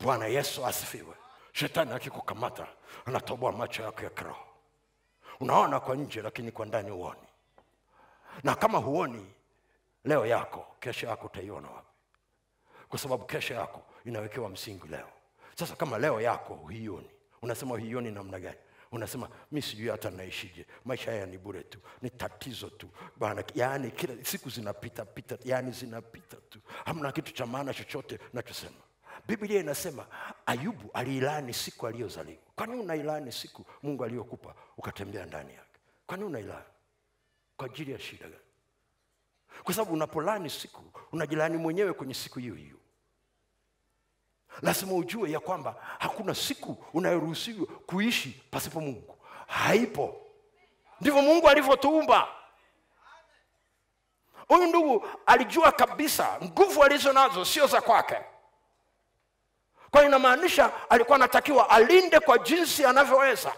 bwana yesu asifiwe. Shetani akikukamata anatoboa macho yako ya kiroho. Unaona kwa nje lakini kwa ndani huoni. Na kama huoni leo yako kesho yako utaiona wapi? Kwa sababu kesho yako inawekewa msingi leo. Sasa kama leo yako huioni unasema huioni namna gani? Unasema mi sijui hata naishije. Maisha haya ni bure tu ni tatizo tu. Bana yaani kila siku zinapita pita yaani zinapita tu. Hamna kitu cha maana chochote nachosema biblia inasema ayubu aliilani siku aliyozaliwa. Kwani unailani siku mungu aliyokupa ukatembea ndani yake? Kwani unailani kwa ajili ya shida gani? Kwa sababu unapolani siku unajilani mwenyewe kwenye siku hiyo hiyo. Lazima ujue ya kwamba hakuna siku unayoruhusiwa kuishi pasipo mungu. Haipo. Ndivyo mungu alivyotuumba. Huyu ndugu alijua kabisa nguvu alizo nazo sio za kwake kwa inamaanisha alikuwa anatakiwa alinde kwa jinsi anavyoweza.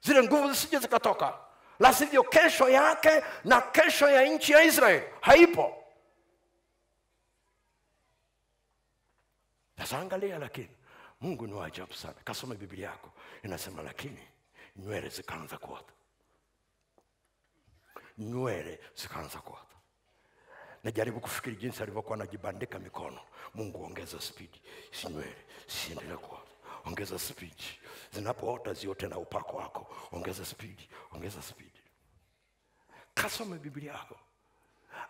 Zile nguvu zisije zikatoka. La sivyo kesho yake na kesho ya nchi ya israeli haipo. Sasa angalia lakini mungu ni waajabu sana. Kasoma biblia yako. Inasema lakini nywele zikaanza kuota. Nywele zikaanza kuota najaribu kufikiri jinsi alivyokuwa anajibandika mikono. Mungu ongeza spidi sinywele siendelee ongeza spidi zinapoota ziote na upako wako. Ongeza spidi ongeza spidi kasome biblia yako.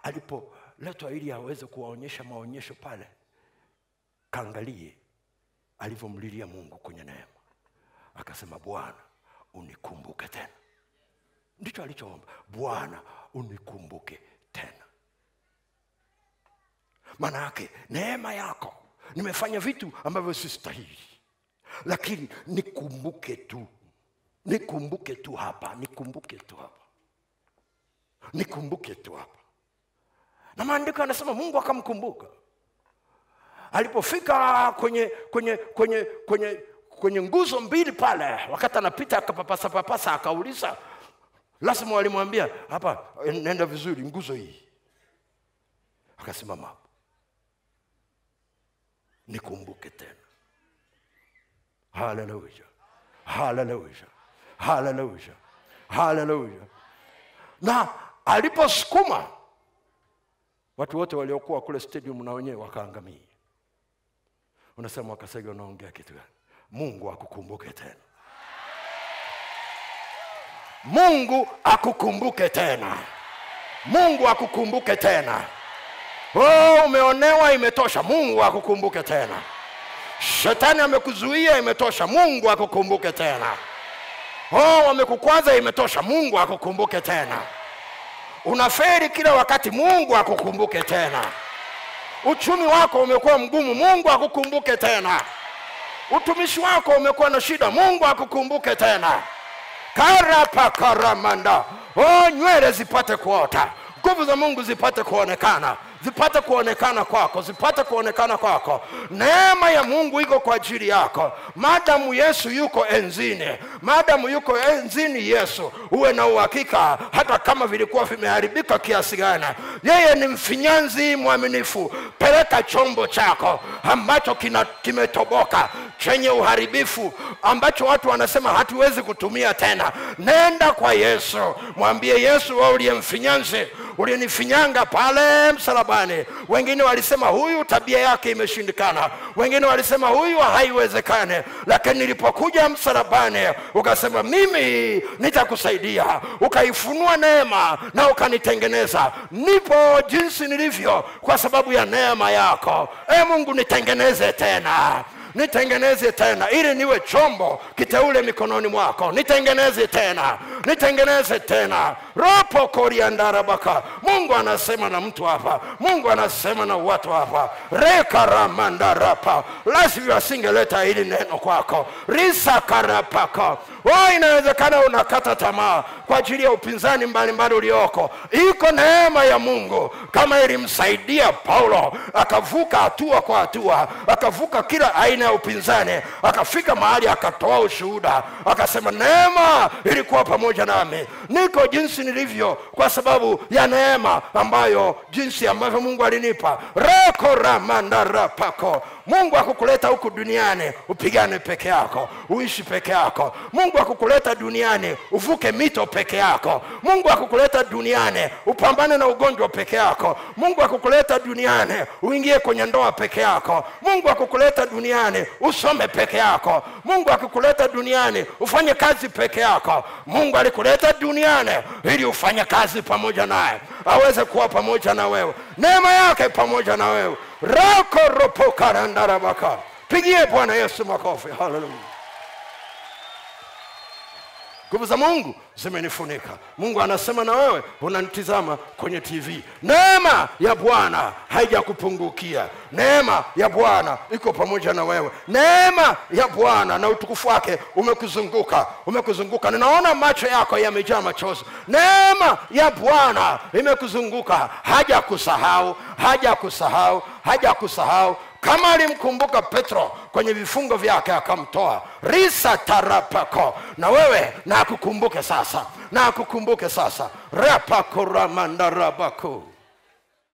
Alipoletwa ili aweze kuwaonyesha maonyesho pale kaangalie alivyomlilia mungu kwenye neema. Akasema bwana unikumbuke tena. Ndicho alichoomba. Bwana unikumbuke tena maana yake neema yako nimefanya vitu ambavyo sistahili lakini nikumbuke tu nikumbuke tu hapa nikumbuke tu hapa. Nikumbuke tu hapa. Na maandiko yanasema mungu akamkumbuka. Alipofika kwenye kwenye kwenye kwenye kwenye nguzo mbili pale wakati anapita akapapasa papasa akauliza lazima walimwambia hapa nenda vizuri nguzo hii. Akasimama hapo nikumbuke tena. Haleluya. Haleluya. Haleluya. Haleluya. Na aliposukuma watu wote waliokuwa kule stadium na wenyewe wakaangamia. Unasema wakasega unaongea kitu gani? Mungu akukumbuke tena. Mungu akukumbuke tena. Mungu akukumbuke tena oh, umeonewa imetosha. Mungu akukumbuke tena. Shetani amekuzuia imetosha. Mungu akukumbuke tena. Oh, wamekukwaza imetosha. Mungu akukumbuke tena. Unaferi kila wakati. Mungu akukumbuke tena. Uchumi wako umekuwa mgumu. Mungu akukumbuke tena. Utumishi wako umekuwa na shida. Mungu akukumbuke tena. Karapa karamanda, oh, nywele zipate kuota nguvu za mungu zipate kuonekana zipate kuonekana kwako zipate kuonekana kwako. Neema ya mungu iko kwa ajili yako. Madamu yesu yuko enzini madamu yuko enzini yesu uwe na uhakika hata kama vilikuwa vimeharibika kiasi gani. Yeye ni mfinyanzi mwaminifu. Peleka chombo chako ambacho kimetoboka chenye uharibifu ambacho watu wanasema hatuwezi kutumia tena. Nenda kwa yesu. Mwambie yesu wa uliye mfinyanzi ulinifinyanga pale msalabani. Wengine walisema huyu tabia yake imeshindikana. Wengine walisema huyu haiwezekane. Lakini nilipokuja msalabani ukasema mimi nitakusaidia. Ukaifunua neema na ukanitengeneza. Nipo jinsi nilivyo kwa sababu ya neema yako. E mungu nitengeneze tena nitengeneze tena. Ili niwe chombo kiteule mikononi mwako. Nitengeneze tena nitengeneze tena. Ropo koriandarabaka mungu anasema na mtu hapa. Mungu anasema na watu hapa. Rekaramandarapa lazima asingeleta hili neno kwako. Risakarapaka o inawezekana unakata tamaa kwa ajili ya upinzani mbalimbali ulioko. Iko neema ya mungu. Kama ilimsaidia paulo akavuka hatua kwa hatua akavuka kila aina ya upinzani akafika mahali akatoa ushuhuda akasema neema ilikuwa pamoja pamoja nami. Niko jinsi nilivyo kwa sababu ya neema ambayo jinsi ambavyo mungu alinipa. Rekoramandarapako mungu akukuleta huku duniani upigane peke yako uishi peke yako. Mungu akukuleta duniani uvuke mito peke yako. Mungu akukuleta duniani upambane na ugonjwa peke yako. Mungu akukuleta duniani uingie kwenye ndoa peke yako. Mungu akukuleta duniani usome peke yako. Mungu akukuleta duniani ufanye kazi peke yako. Mungu alikuleta duniani ili ufanye kazi pamoja naye aweze kuwa pamoja na wewe. Neema yake pamoja na wewe rakoropokarandarabaka pigie bwana yesu makofi. Haleluya nguvu za mungu zimenifunika mungu anasema na wewe unanitizama kwenye tv neema ya bwana haijakupungukia. Neema ya bwana iko pamoja na wewe. Neema ya bwana na utukufu wake umekuzunguka umekuzunguka. Ninaona macho yako yamejaa machozi. Neema ya bwana imekuzunguka. Haja kusahau haja kusahau haja kusahau kama alimkumbuka petro kwenye vifungo vyake akamtoa. Risa tarapako. Na wewe na akukumbuke sasa. Na akukumbuke sasa rapakoramandarabaku